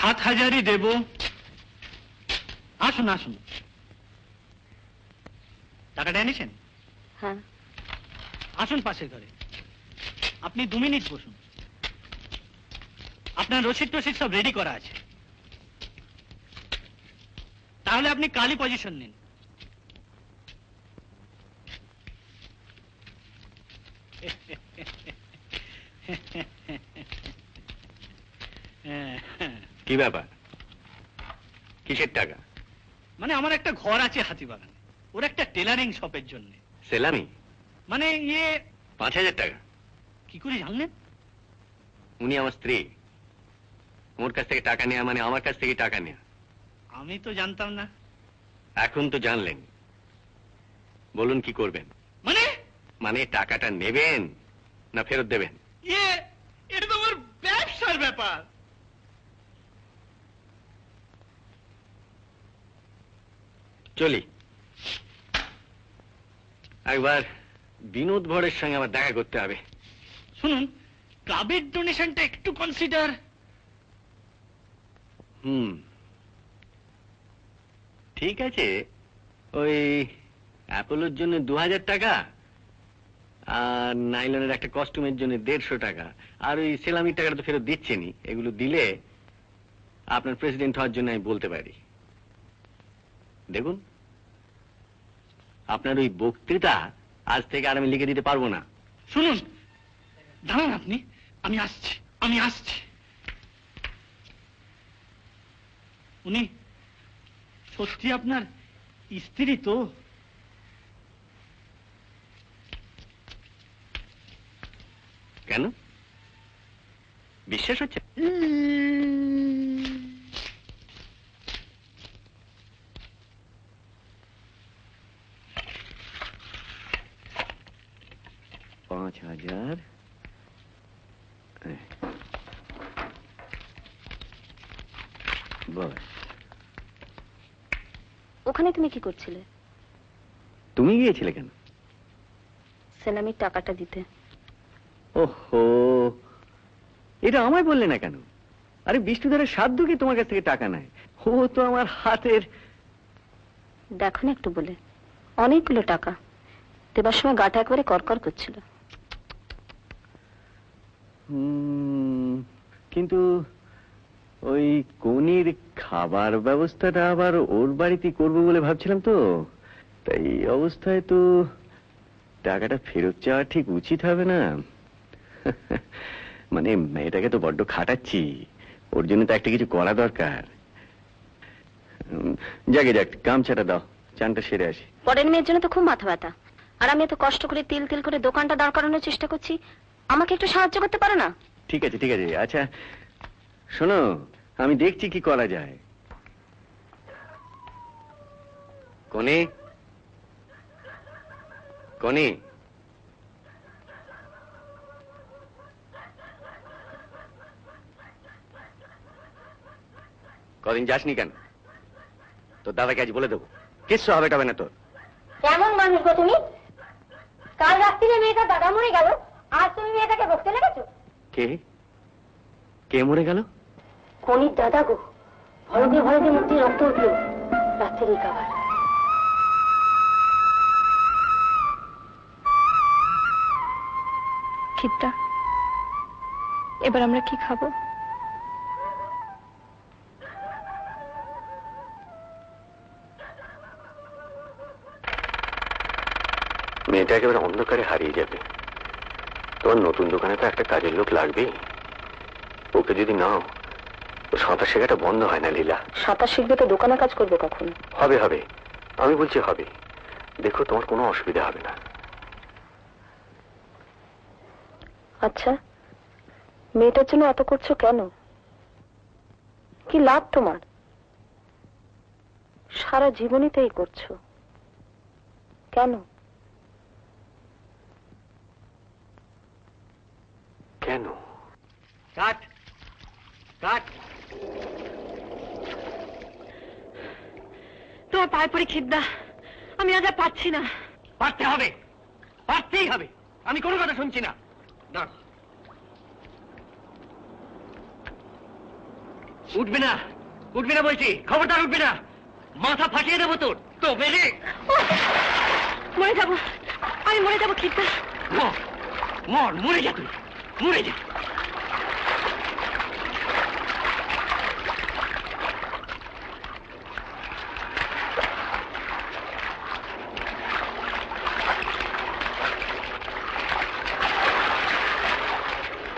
সাত হাজারই দেব। আসুন আসুন। টাকাটা এনেছেন? হ্যাঁ। আসুন পাশের ঘরে। আপনি দু মিনিট বসুন। আপনার রসিদ টসিদ সব রেডি করা আছে। তাহলে আপনি কালই পজিশন নিন। কি ব্যাপার? কিসের টাকা? মানে আমার একটা ঘর আছে হাতিবাগানে। ওর একটা টেলারিং শপের জন্য। সেলামি? মানে ইয়ে পাঁচ হাজার টাকা। কি করে জানলেন? উনি আমার স্ত্রী। ওর কাছ থেকে টাকা নেওয়া মানে আমার কাছ থেকে টাকা নেওয়া আমি তো জানতাম না। এখন তো জানলেন। বলুন কি করবেন? মানে? মানে টাকাটা নেবেন না ফেরত দেবেন? ইয়ে এটা তো আমার ব্যবসার ব্যাপার। চলি। একবার বিনোদ ভরের সঙ্গে আমার দেখা করতে হবে। শুনুন ক্লাবের ডোনেশনটা একটু কনসিডার হুম। ঠিক আছে ওই অ্যাপোলোর জন্য দু হাজার টাকা আর নাইলনের একটা কস্টিউমের জন্য দেড়শো টাকা। আর ওই সেলামির টাকাটা তো ফেরত দিচ্ছেনি এগুলো দিলে আপনার প্রেসিডেন্ট হওয়ার জন্য আমি বলতে পারি। দেখুন আপনার ওই বক্তৃতা আজ থেকে আর আমি লিখে দিতে পারব না। শুনুন দাঁড়ান আপনি আমি আসছি আমি আসছি। উনি সত্যি আপনার স্ত্রী তো? কেন? বিশ্বাস হচ্ছে? পাঁচ হাজার বাস ওখানে তুমি কি করছিলে? তুমি গিয়েছিলে কেন? সেলামির টাকাটা দিতে। ওহো। এটা আমায় বললে না কেন? আরে বিষ্ণুধরের সাধ্য কি তোমার কাছ থেকে টাকা নেয়? ও তো আমার হাতের দেখো না একটু বলে। অনেকগুলো টাকা। দেবার সময় গাটা একবারে করকর করছিল। কিন্তু ওই কনির খাবার ব্যবস্থাটা আবার ওর বাড়িতে করব বলে ভাবছিলাম তো। তাই অবস্থায় তো টাকাটা ফেরত চাওয়া ঠিক উচিত হবে না। মানে মেয়েটাকে তো বড্ড খাটাচ্ছি, ওর জন্য তো একটা কিছু করা দরকার। যাকে যাক, গামছাটা দাও, চানটা সেরে আসি। পরের মেয়ের জন্য তো খুব মাথা ব্যথা। আর আমি এত কষ্ট করে তিল তিল করে দোকানটা দাঁড় করানোর চেষ্টা করছি আমাকে একটু সাহায্য করতে পারো না? ঠিক আছে ঠিক আছে। আচ্ছা শোনো আমি দেখছি কি করা যায়। কনে? কনে? কদিন যাসনি কেন? তোর দাদাকে আজ বলে দেবো। কিচ্ছু হবে টবে না তোর। কেমন মানুষ গো তুমি? কাল রাত্রিরে মেয়েটা দাদা মরে গেল। আজ তুমি মেয়েটাকে বকতে লেগেছো? কে? কে মরে গেল? কনির দাদা গো ভরকে ভরকে মূর্তি রক্ত উঠল রাত্রির খাবার। খিদটা এবার আমরা কি খাব? মেয়েটা একেবারে অন্ধকারে হারিয়ে যাবে। তোমার নতুন দোকানে তো একটা কাজের লোক লাগবেই। ওকে যদি নাও সাঁতার শেখাটা বন্ধ হয় না লীলা। সাঁতার শিখবে তো দোকানে কাজ করবে কখন? হবে হবে। আমি বলছি হবে। দেখো তোমার কোনো অসুবিধা হবে না। আচ্ছা মেয়েটার জন্য এত করছ কেন? কি লাভ তোমার? সারা জীবনই তো এই করছ। কেন? কেন? কাট। কাট। তোমার পায়ে পড়ে খিদ্দা আমি আজ আর পাচ্ছি না। পারতে হবে। পারতেই হবে। আমি কোনো কথা শুনছি না। দাঁড়। উঠবি না। উঠবি না বলছি। খবরদার উঠবি না। মাথা ফাটিয়ে দেবো তোর। তো বেরে মরে যাব। আমি মরে যাব খিদ্দা মর। মর। মরে যা তুই। মরে যা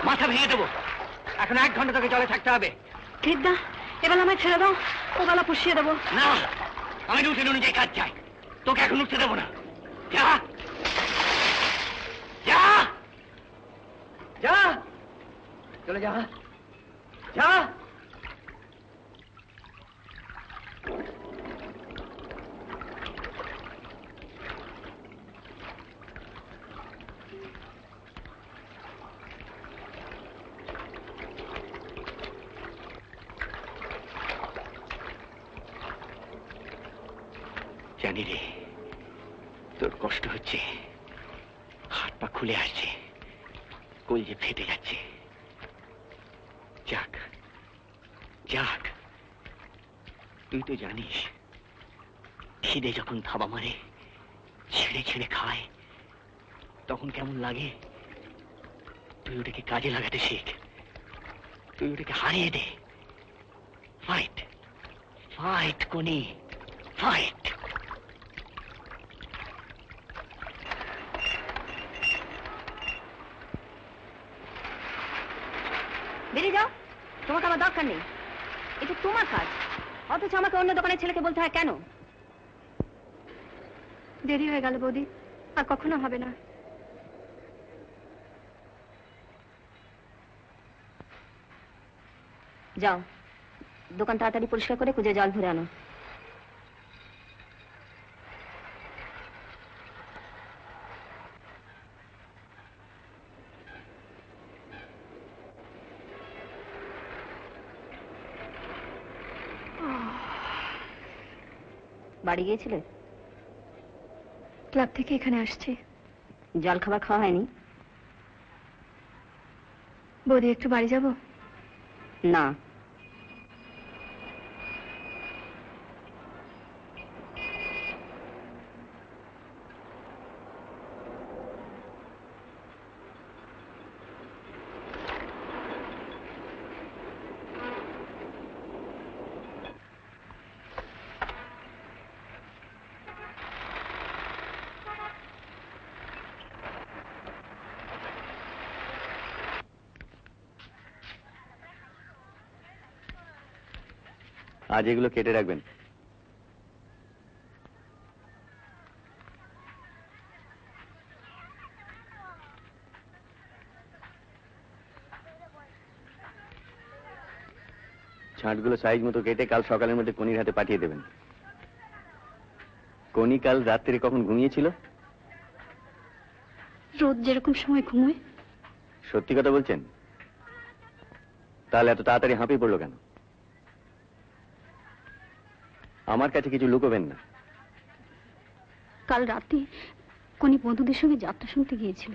মাথা ভেঙে দেবো। এখন এক ঘণ্টা তোকে জলে থাকতে হবে। খিদ্দা এবার আমায় ছেড়ে দাও। ও গলা পুষিয়ে দেবো। না আমি রুটিন অনুযায়ী কাজ চাই। তোকে এখন উঠতে দেবো না। যা যা চলে যা। যা। জানি রে তোর কষ্ট হচ্ছে। খুলে আসছে। কলজে ফেটে যাচ্ছে যাক যাক। তুই তো জানিস, খিদে যখন থাবা মারে, ছেড়ে ছেড়ে খায়, তখন কেমন লাগে? তুই ওটাকে কাজে লাগাতে শেখ। তুই ওটাকে হারিয়ে দে। Fight fight Koni! ফাইট বেরিয়ে যাও। তোমাকে আমার দরকার নেই। তোমার কাজ? অথচ আমাকে অন্য দোকানের ছেলেকে বলতে হয় কেন? দেরি হয়ে গেল বৌদি আর কখনো হবে না। যাও দোকান তাড়াতাড়ি পরিষ্কার করে খুঁজে জল ভরে আনো। বাড়ি গিয়েছিলে? ক্লাব থেকে এখানে আসছি। জল খাবার খাওয়া হয়নি? বৌদি একটু বাড়ি যাব? না। আজ এগুলো কেটে রাখবেন। ছাঁটগুলো সাইজ মতো কেটে কাল সকালের মধ্যে কনির হাতে পাঠিয়ে দেবেন। কনি কাল রাত্রে কখন ঘুমিয়েছিল? রোদ যেরকম সময় ঘুমোয়। সত্যি কথা বলছেন? তাহলে এত তাড়াতাড়ি হাঁপিয়ে পড়ল কেন? আমার কাছে কিছু লুকোবেন না। কাল রাতে কোনি বন্ধুদের সঙ্গে যাত্রা শুনতে গিয়েছিল।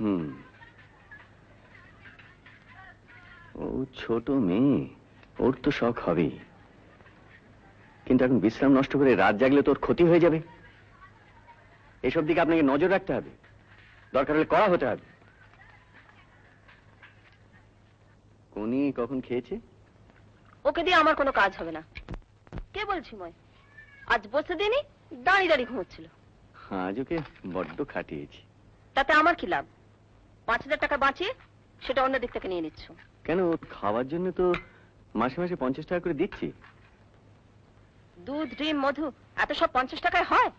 হুম। ও ছোট মেয়ে ওর তো শখ হবেই। কিন্তু এখন বিশ্রাম নষ্ট করে রাত জাগলে তোর ক্ষতি হয়ে যাবে। এসব দিকে আপনাকে নজর রাখতে হবে। দরকার হলে করা হতে হবে। কোনি কখন খেয়েছে? ওকে দিয়ে আমার কোনো কাজ হবে না। কে বলছি মই? আজ বসে দিনই দাঁড়িয়ে দাঁড়িয়ে ঘুমোচ্ছিল। আজ ওকে বড্ড খাটিয়েছি। তাতে আমার কি লাভ? পাঁচ হাজার টাকা বাঁচিয়ে সেটা অন্য দিক থেকে নিয়ে নিচ্ছ। কেন খাওয়ার জন্য তো মাসে মাসে পঞ্চাশ টাকা করে দিচ্ছি। দুধ ডিম মধু এত সব পঞ্চাশ টাকায় হয়?